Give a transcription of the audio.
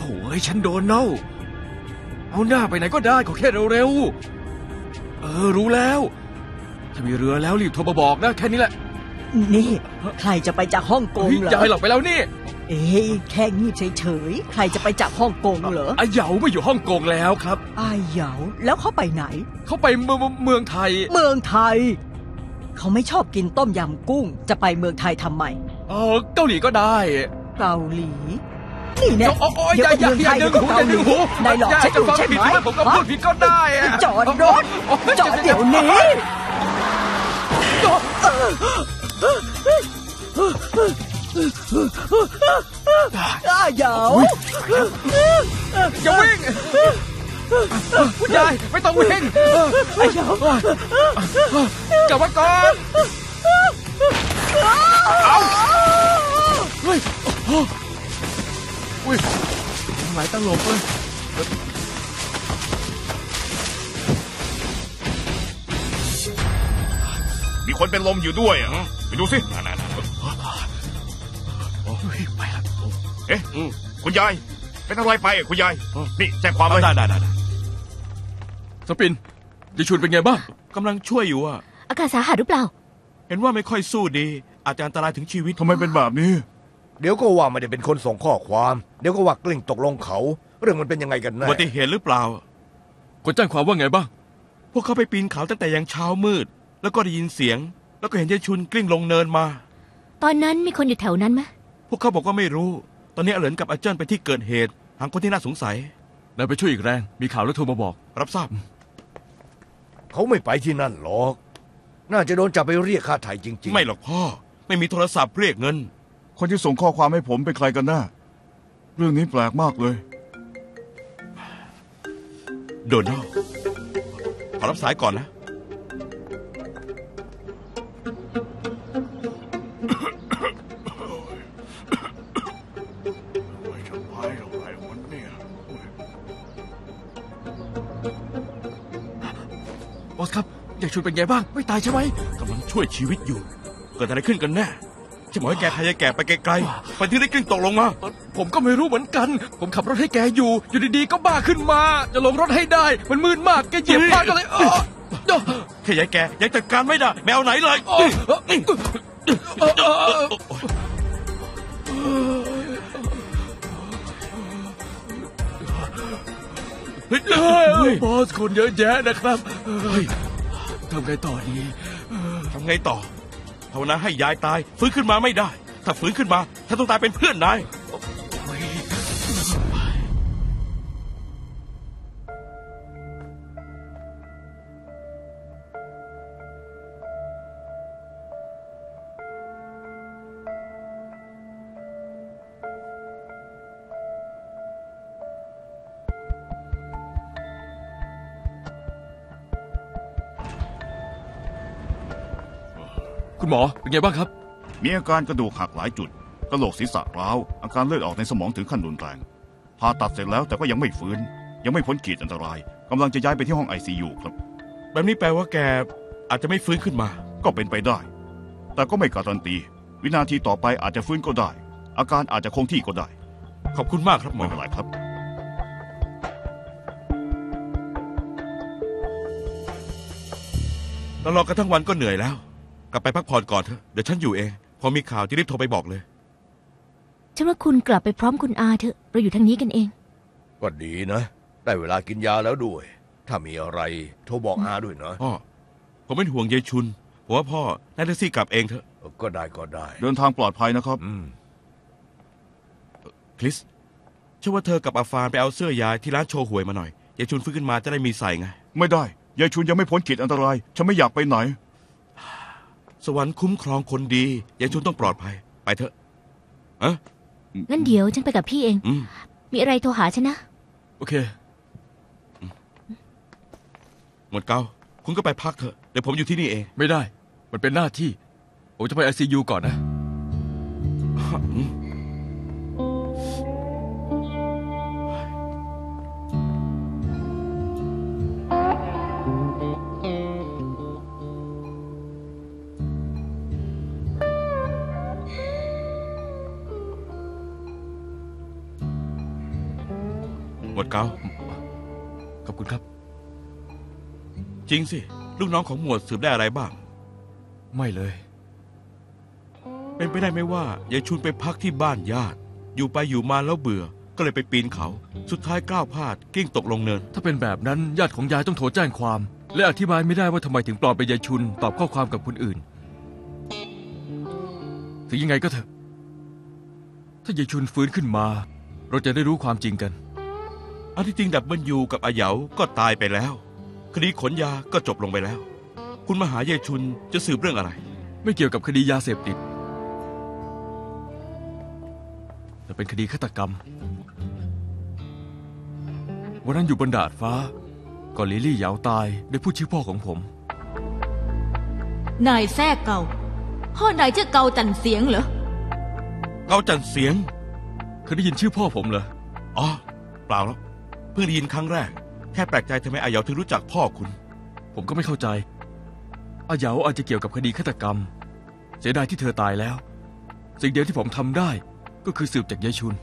โถ่ไอ้ฉันโดนเน่า เอาหน้าไปไหนก็ได้ขอแค่เร็วๆ เออรู้แล้ว ถ้ามีเรือแล้วรีบโทรมาบอกนะแค่นี้แหละนี่ ใครจะไปจากฮ่องกงเฮ้ยเหรอยายหลอกไปแล้วนี่ เอ้ยแค่งีบเฉยๆ ใครจะไปจากฮ่องกงเหรออาเหยาไม่อยู่ฮ่องกงแล้วครับอายเหยาแล้วเขาไปไหน เขาไปเมืองเมืองไทย เมืองไทย เขาไม่ชอบกินต้มยำกุ้ง จะไปเมืองไทยทำไม เออเกาหลีก็ได้ เกาหลี นี่เนี่ยโอ้โอ้ยเดี๋อยวย่าก็อย่าเมืองอไทย่ายดึเดี๋ยวงก็หูอเกาย่าหลีดึงหูนายหลอกฉันอยู่ฟังใช่ผิดไหมผมก็พูดผิดก็ได้อะจอดรถจอดเดี๋ยวนี้อ้าเหยาอย่าวิ่งคุณยายไม่ต้องวิ่งอ้าเหยากลับมาก่อนเอา เฮ้ยโอ้อุ้ยไหลตลกเลยมีคนเป็นลมอยู่ด้วยอะไปดูสิเฮ้ยไปละเอ๊ะคุณยาย เป็นอะไรไปอะคุณยาย นี่แจ้งความเลยได้ได้ได้ได้สปินดิชุนเป็นไงบ้างกำลังช่วยอยู่อะอาการสาหัสหรือเปล่า เห็นว่าไม่ค่อยสู้ดี อาจจะอันตรายถึงชีวิตทำไมเป็นแบบนี้ เดี๋ยวก็ว่าไม่ได้เป็นคนส่งข้อความ เดี๋ยวก็ว่ากลิ้งตกลงเขา เรื่องมันเป็นยังไงกันอุแน่บัติเหตุหรือเปล่าคนแจ้งความว่าไงบ้าง พวกเขาไปปีนเขาตั้งแต่ยังเช้ามืด แล้วก็ได้ยินเสียง แล้วก็เห็นยายชุนกลิ้งลงเนินมา ตอนนั้นมีคนอยู่แถวนั้นไหมพวกเขาบอกว่าไม่รู้ ตอนนี้อาเหลินกับอาเจิ้นไปที่เกิดเหตุ หาคนที่น่าสงสัย นายไปช่วยอีกแรง มีข่าวแล้วโทรมาบอก รับทราบ เขาไม่ไปที่นั่นหรอก น่าจะโดนจับไปเรียกค่าไถ่จริง ๆ ไม่หรอกพ่อ ไม่มีโทรศัพท์เรียกเงิน คนที่ส่งข้อความให้ผมเป็นใครกันแน่เรื่องนี้แปลกมากเลย โดนัลด์ขอรับสายก่อนนะบอสครับยายชุนเป็นไงบ้าง ไม่ตายใช่ไหมกำลังช่วยชีวิตอยู่ เกิดอะไรขึ้นกันแน่ จะบอกให้แกพายายแก่ไปไกลๆ ไปที่ได้กลิ้งตกลงมา ผมก็ไม่รู้เหมือนกัน ผมขับรถให้แกอยู่ อยู่ดีๆก็บ้าขึ้นมา จะลงรถให้ได้ มันมืดมากแกเหยียบพลาดก็เลยเออเออแค่ยายแกยังจัดการไม่ได้แมวไหนเลยเออเออเออเฮ้ยบอสคนเยอะแยะนะครับเฮ้ยทำไงต่อดีทำไงต่อ ภาวนาให้ยายตายฟื้นขึ้นมาไม่ได้ ถ้าฟื้นขึ้นมาฉันต้องตายเป็นเพื่อนนาย คุณหมอเป็นไงบ้างครับ มีอาการกระดูกหักหลายจุดกระโหลกศีรษะร้าว อาการเลือดออกในสมองถึงขั้นรุนแรงผ่าตัดเสร็จแล้วแต่ก็ยังไม่ฟื้น ยังไม่พ้นขีดอันตรายกำลังจะย้ายไปที่ห้องไอซียูครับ แบบนี้แปลว่าแกอาจจะไม่ฟื้นขึ้นมา ก็เป็นไปได้ แต่ก็ไม่การันตี วินาทีต่อไปอาจจะฟื้นก็ได้ อาการอาจจะคงที่ก็ได้ ขอบคุณมากครับหมไม่อเป็นไรครับ เรารอกันทั้งวันก็เหนื่อยแล้ว กลับไปพักผ่อนก่อนเถอะเดี๋ยวฉันอยู่เอง พอมีข่าวจะรีบโทรไปบอกเลย ฉันว่าคุณกลับไปพร้อมคุณอาเถอะ เราอยู่ทางนี้กันเอง ก็ดีนะ ได้เวลากินยาแล้วด้วย ถ้ามีอะไรโทรบอกอาด้วยนะพ่อ ผมเป็นห่วงยายชุน ผมว่าพ่อน่าจะซี่กลับเองเถอะ ก็ได้ก็ได้ เดินทางปลอดภัยนะครับ อืม คริสเชื่อว่าเธอกับอาฟานไปเอาเสื้อยายที่ร้านโชว์หวยมาหน่อยยายชุนฟื้นขึ้นมาจะได้มีใส่ไง ไม่ได้ ยายชุนยังไม่พ้นขีดอันตราย ฉันไม่อยากไปไหน สวรรค์คุ้มครองคนดียายชุนต้องปลอดภัย ไปเถอะเอะงั้นเดี๋ยวฉันไปกับพี่เอง อืมมีอะไรโทรหาฉันนะ โอเคหมดเกาคุณก็ไปพักเถอะเดี๋ยวผมอยู่ที่นี่เอง ไม่ได้ มันเป็นหน้าที่ ผมจะไปไอซียูก่อนนะน เกาขอบคุณครับ จริงสิ ลูกน้องของหมวดสืบได้อะไรบ้าง ไม่เลย เป็นไปได้ไหมว่ายายชุนไปพักที่บ้านญาติ อยู่ไปอยู่มาแล้วเบื่อ ก็เลยไปปีนเขา สุดท้ายก้าวพลาดกลิ้งตกลงเนิน ถ้าเป็นแบบนั้นญาติของยายต้องโทรแจ้งความ และอธิบายไม่ได้ว่าทำไมถึงปลอมเป็นยายชุน ตอบข้อความกับคนอื่น ถึงยังไงก็เถอะ ถ้ายายชุนฟื้นขึ้นมา เราจะได้รู้ความจริงกัน อันที่จริงดับเบิลยูกับอาเหยาก็ตายไปแล้ว คดีขนยาก็จบลงไปแล้ว คุณมาหายายชุนจะสืบเรื่องอะไร ไม่เกี่ยวกับคดียาเสพติด แต่เป็นคดีฆาตกรรม วันนั้นอยู่บนดาดฟ้า ก่อนลิลลี่เหยาตายได้พูดชื่อพ่อของผม นายแท้เก่าพ่อนายชื่อเกาจันเสียงเหรอ เกาจันเสียง เคยได้ยินชื่อพ่อผมเหรอ อ๋อ เปล่าแล้ว เพิ่งได้ยินครั้งแรก แค่แปลกใจทำไมอาเหยาถึงรู้จักพ่อคุณ ผมก็ไม่เข้าใจ อาเหยาอาจจะเกี่ยวกับคดีฆาตกรรม เสียดายที่เธอตายแล้ว สิ่งเดียวที่ผมทำได้ก็คือสืบจากยายชุน